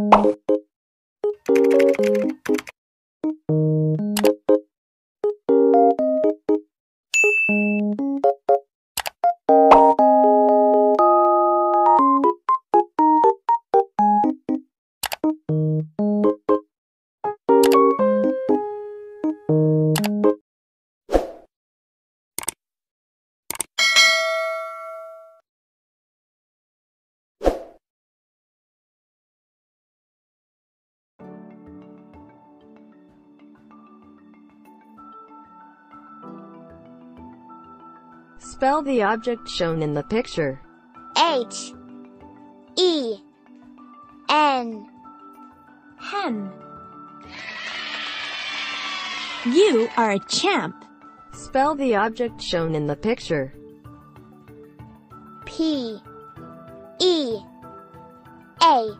Thank you. Spell the object shown in the picture. H E N Hen. You are a champ. Spell the object shown in the picture. P E A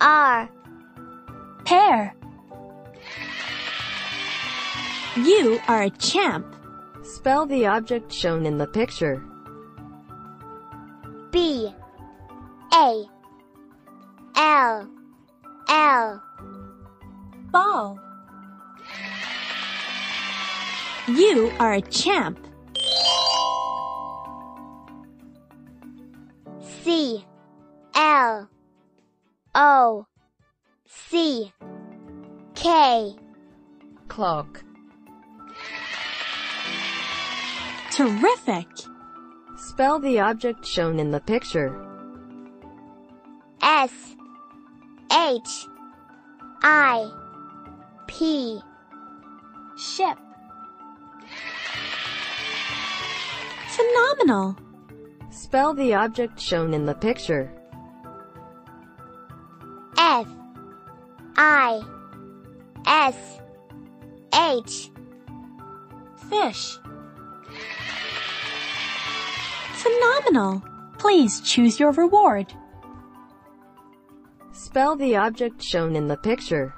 R Pear. You are a champ. Spell the object shown in the picture. B. A. L. L. Ball. You are a champ. C. L. O. C. K. Clock. Terrific. Spell the object shown in the picture. S H I P Ship. Phenomenal. Spell the object shown in the picture. F I S H Fish. Phenomenal. Please choose your reward. Spell the object shown in the picture.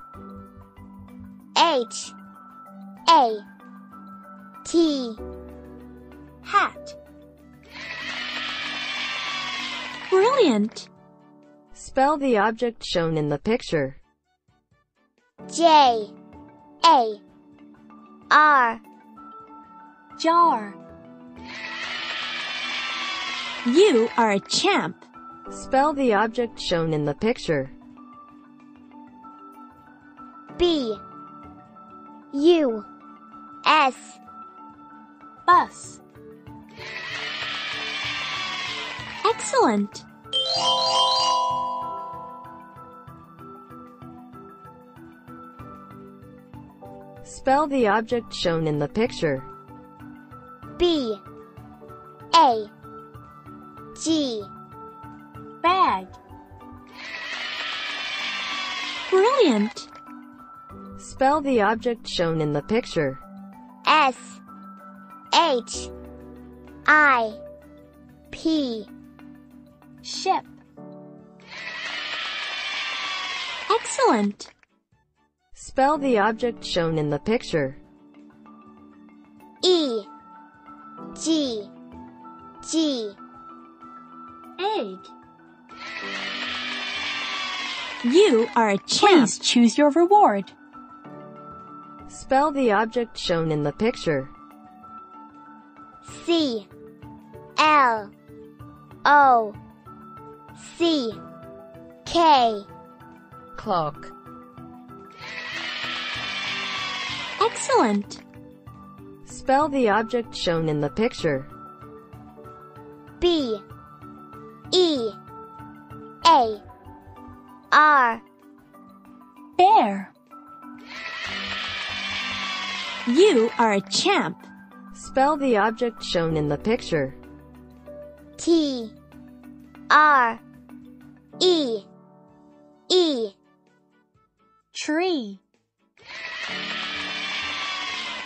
H A T Hat. Brilliant. Spell the object shown in the picture. J A R Jar. You are a champ. Spell the object shown in the picture. B U S Bus. Excellent. Spell the object shown in the picture. B A G Bag. Brilliant. Spell the object shown in the picture. S H I P Ship. Excellent. Spell the object shown in the picture. E G G Egg. You are a champ. Please choose your reward. Spell the object shown in the picture. C L O C K Clock. Excellent. Spell the object shown in the picture. B E A R Bear. You are a champ. Spell the object shown in the picture. T R E E Tree.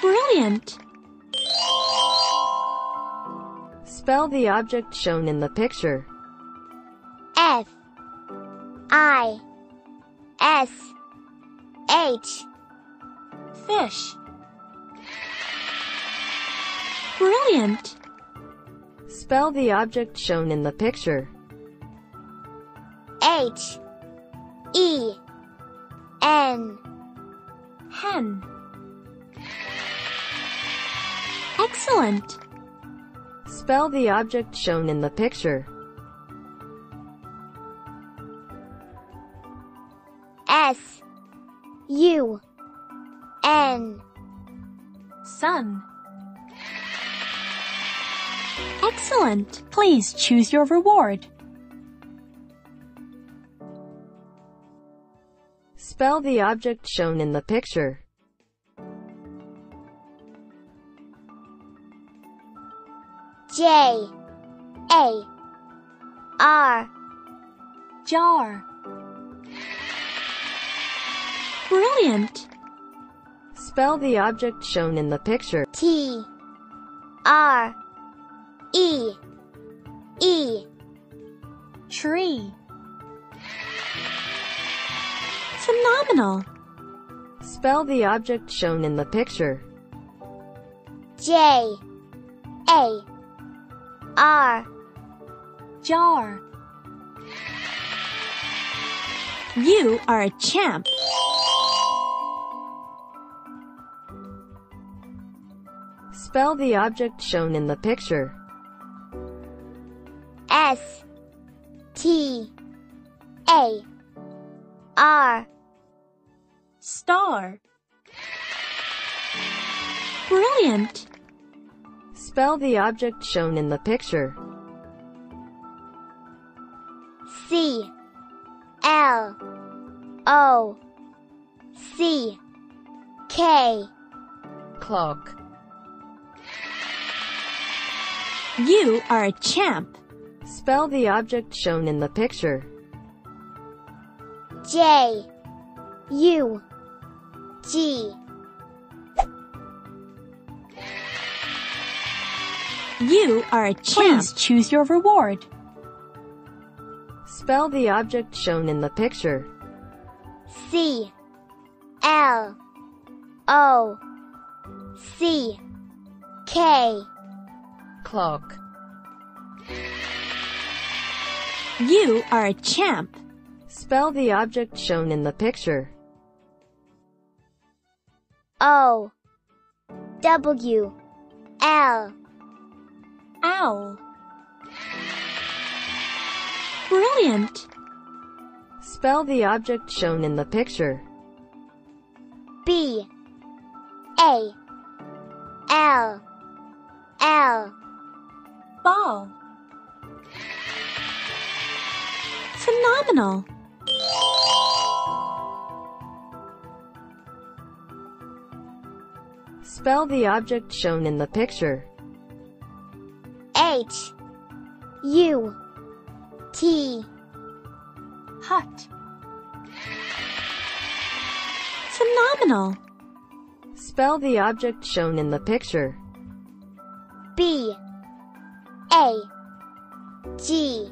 Brilliant. Spell the object shown in the picture. F I S H Fish. Brilliant. Spell the object shown in the picture. H E N Hen. Excellent. Spell the object shown in the picture. U N Sun. Excellent. Please choose your reward. Spell the object shown in the picture. J A R Jar. Brilliant. Spell the object shown in the picture. T R E E Tree. Phenomenal. Spell the object shown in the picture. J A R Jar. You are a champ. Spell the object shown in the picture. S T A R Star. Brilliant. Spell the object shown in the picture. C L O C K Clock. You are a champ. Spell the object shown in the picture. J U G You are a champ. Please choose your reward. Spell the object shown in the picture. C L O C K Clock. You are a champ. Spell the object shown in the picture. O W L Owl. Brilliant. Spell the object shown in the picture. B A L L Ball. Phenomenal. Spell the object shown in the picture. H U T Hut. Phenomenal. Spell the object shown in the picture. B A G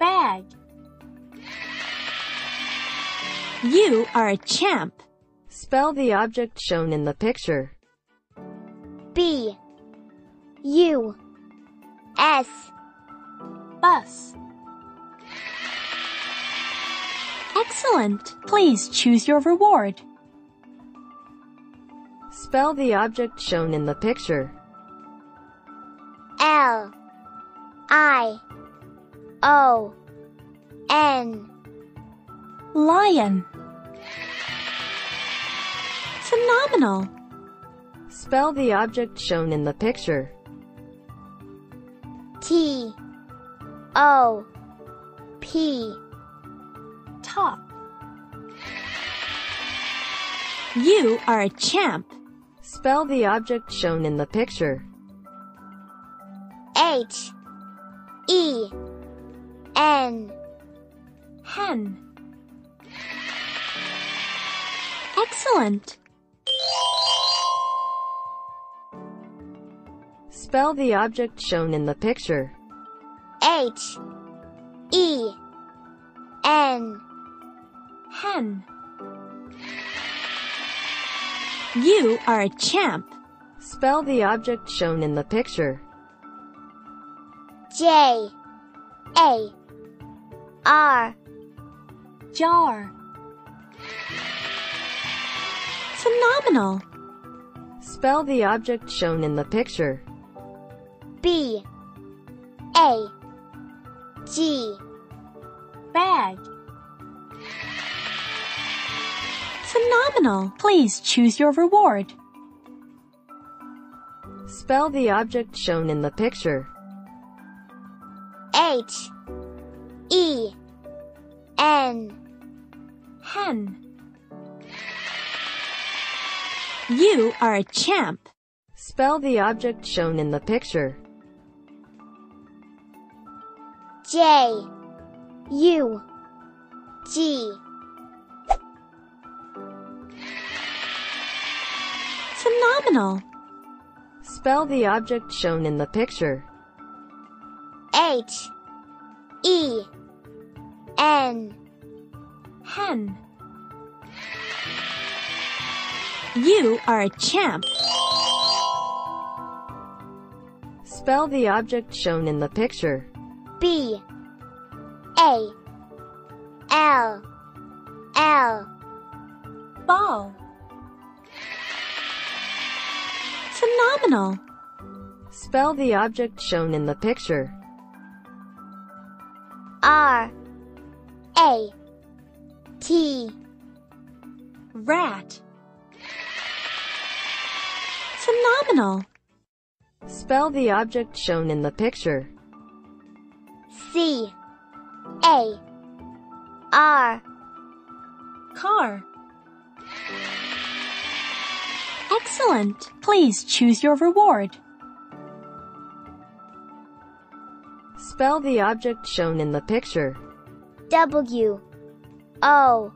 Bag. You are a champ. Spell the object shown in the picture. B U S Bus. Excellent. Please choose your reward. Spell the object shown in the picture. Lion. Phenomenal. Spell the object shown in the picture. T O P Top. You are a champ. Spell the object shown in the picture. H E N Hen. Excellent. Spell the object shown in the picture. H E N Hen. You are a champ. Spell the object shown in the picture. J A R Jar. Phenomenal. Spell the object shown in the picture. B A G Bag. Phenomenal. Please choose your reward. Spell the object shown in the picture. H E N Hen. You are a champ. Spell the object shown in the picture. J U G Phenomenal. Spell the object shown in the picture. H E N Hen. You are a champ. Spell the object shown in the picture. B A L L Ball. Phenomenal. Spell the object shown in the picture. R A T Rat. Phenomenal. Spell the object shown in the picture. C A R Car. Excellent. Please choose your reward. Spell the object shown in the picture. W O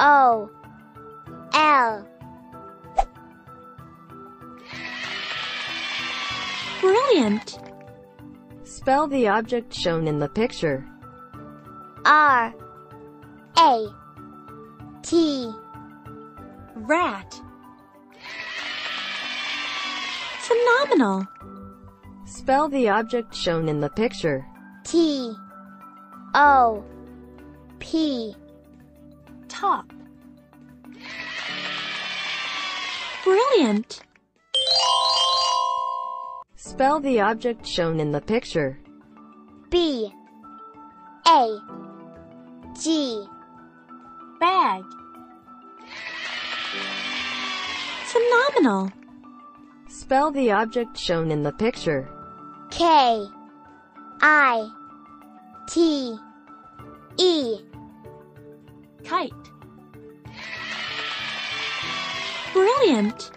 O L Brilliant. Spell the object shown in the picture. R A T Rat. Phenomenal. Spell the object shown in the picture. T O P Top. Brilliant. Spell the object shown in the picture. B A G Bag. Phenomenal. Spell the object shown in the picture. K I T E Kite. Brilliant.